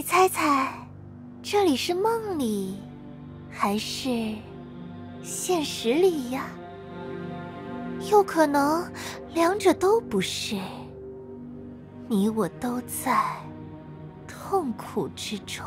你猜猜，这里是梦里，还是现实里呀？又可能两者都不是。你我都在痛苦之中。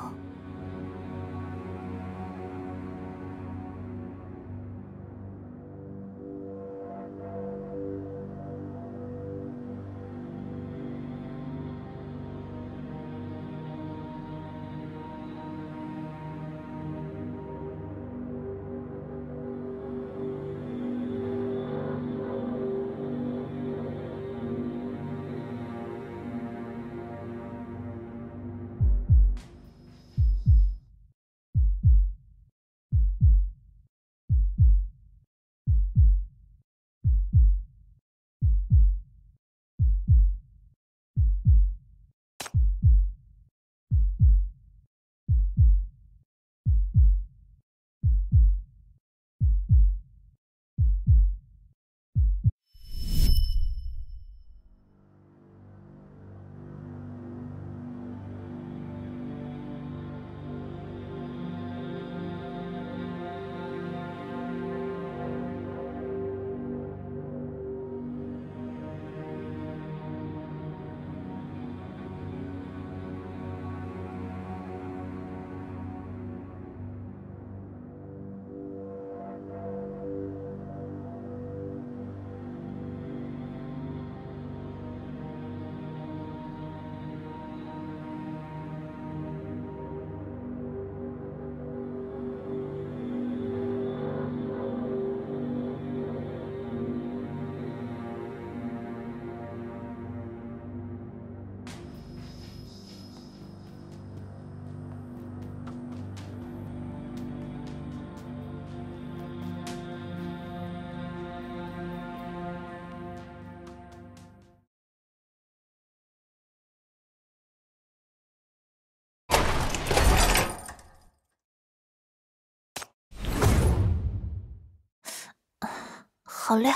好亮！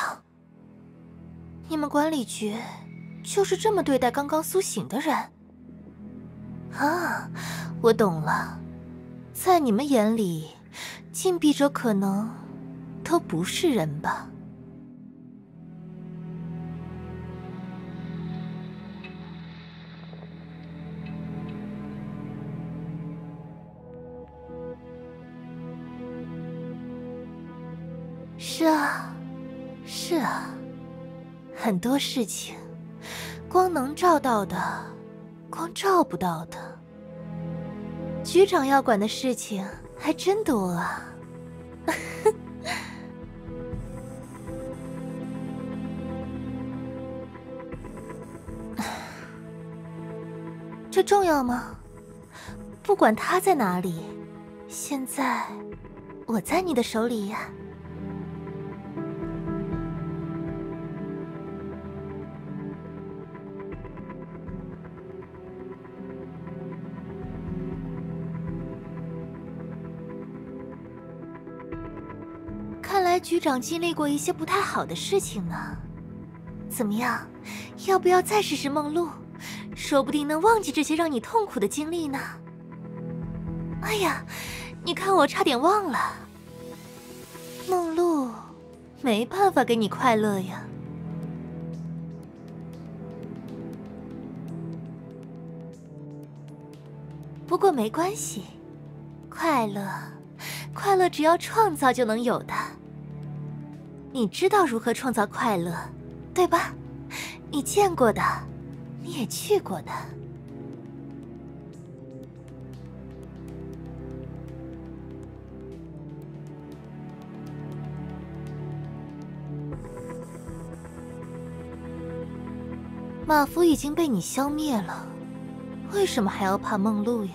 你们管理局就是这么对待刚刚苏醒的人？啊，我懂了，在你们眼里，禁闭者可能都不是人吧？很多事情，光能照到的，光照不到的。局长要管的事情还真多啊！这重要吗？不管他在哪里，现在我在你的手里呀。局长经历过一些不太好的事情呢，怎么样？要不要再试试梦露？说不定能忘记这些让你痛苦的经历呢。哎呀，你看我差点忘了，梦露没办法给你快乐呀。不过没关系，快乐，快乐只要创造就能有的。你知道如何创造快乐，对吧？你见过的，你也去过的。马福已经被你消灭了，为什么还要怕梦露呀？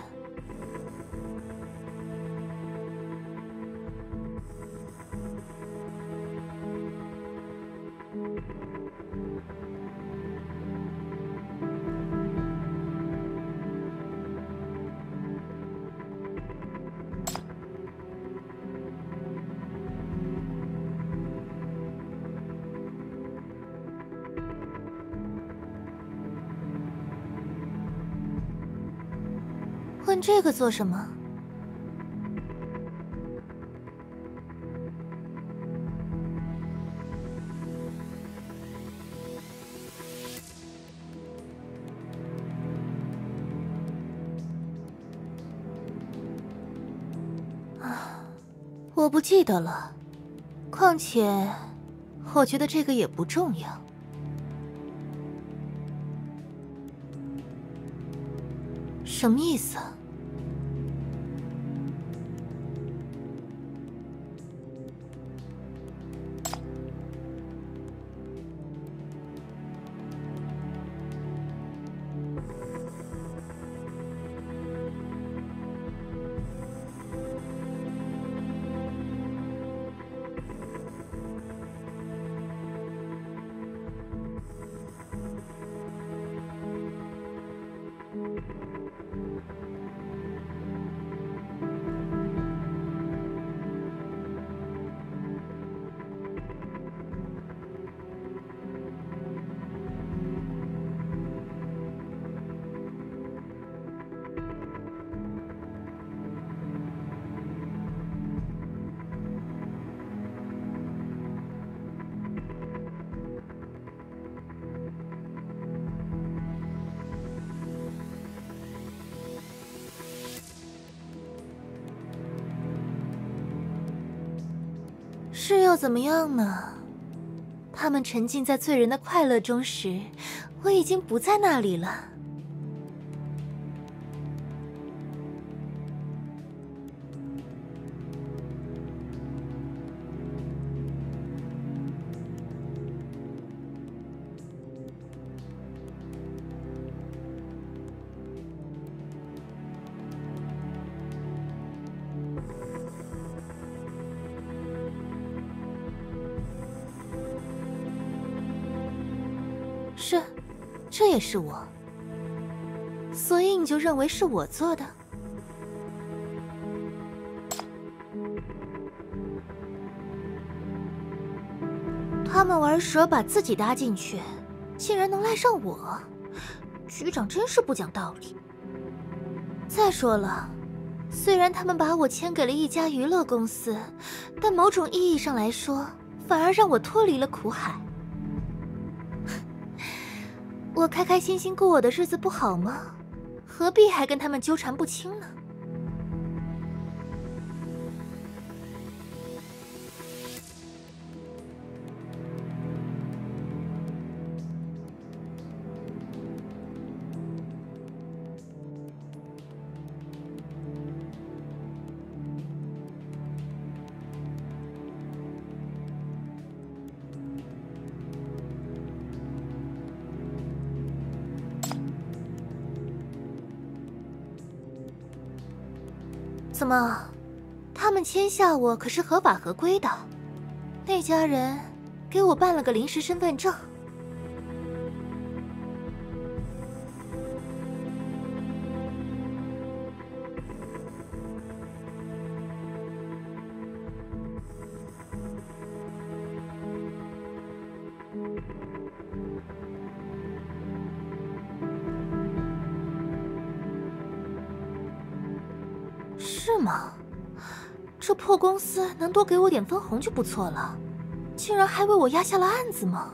这个做什么？我不记得了。况且，我觉得这个也不重要。什么意思？怎么样呢？他们沉浸在醉人的快乐中时，我已经不在那里了。是我。所以你就认为是我做的？他们玩蛇把自己搭进去，竟然能赖上我？局长真是不讲道理。再说了，虽然他们把我签给了一家娱乐公司，但某种意义上来说，反而让我脱离了苦海。我开开心心过我的日子不好吗？何必还跟他们纠缠不清呢？怎么？他们签下我可是合法合规的，那家人给我办了个临时身份证。公司能多给我点分红就不错了，竟然还为我压下了案子吗？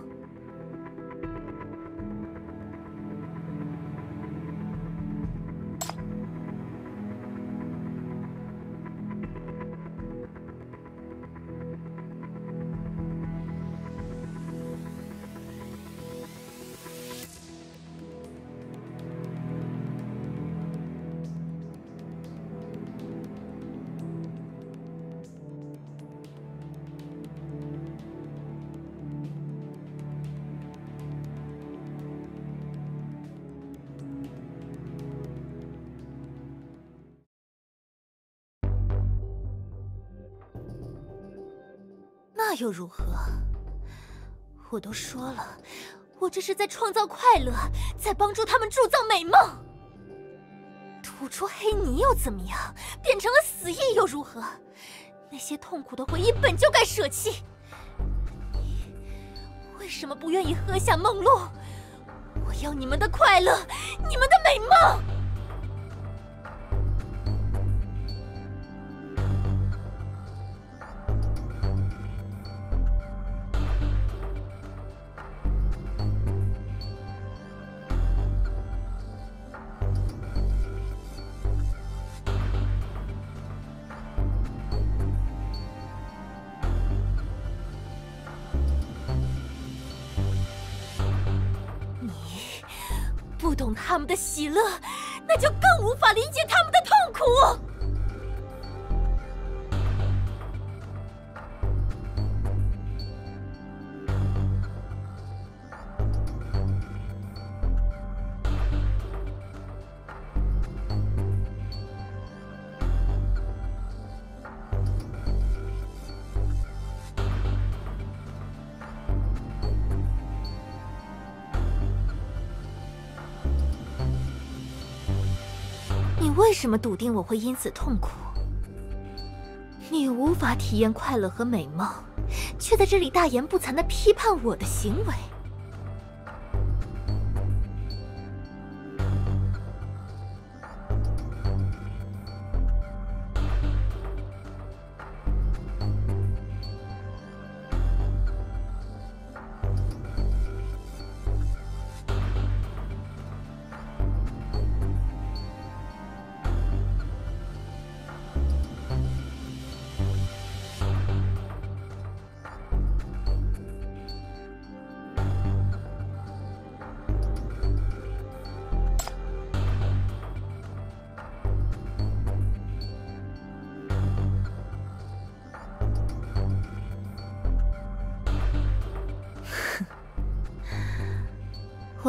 又如何？我都说了，我这是在创造快乐，在帮助他们铸造美梦。吐出黑泥又怎么样？变成了死意又如何？那些痛苦的回忆本就该舍弃。你为什么不愿意喝下梦露？我要你们的快乐，你们的美梦。什么笃定我会因此痛苦？你无法体验快乐和美梦，却在这里大言不惭的批判我的行为。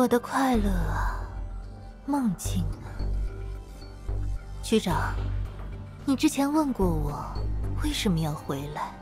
的快乐啊，梦境啊，局长，你之前问过我为什么要回来。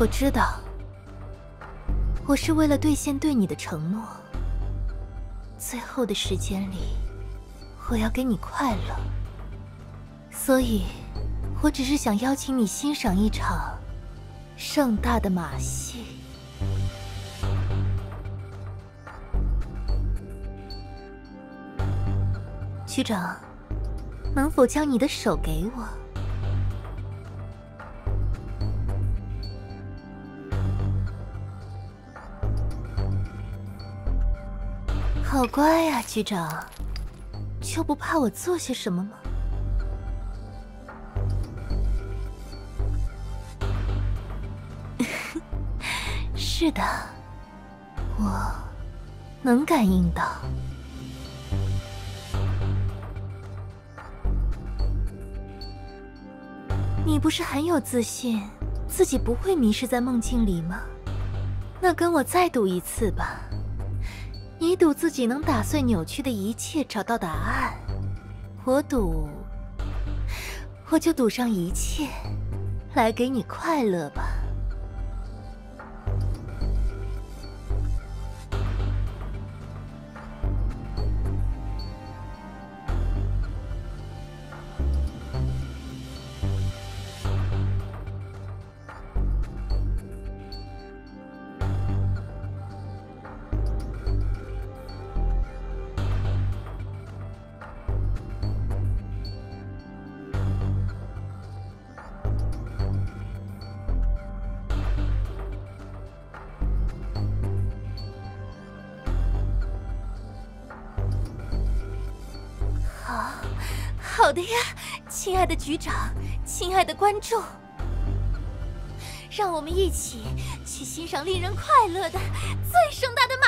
我知道，我是为了兑现对你的承诺。最后的时间里，我要给你快乐，所以，我只是想邀请你欣赏一场盛大的马戏。局长，能否将你的手给我？好乖呀，局长，就不怕我做些什么吗？是的，我能感应到。你不是很有自信，自己不会迷失在梦境里吗？那跟我再赌一次吧。你赌自己能打碎扭曲的一切，找到答案。我赌，我就赌上一切，来给你快乐吧。的局长，亲爱的观众，让我们一起去欣赏令人快乐的最盛大的马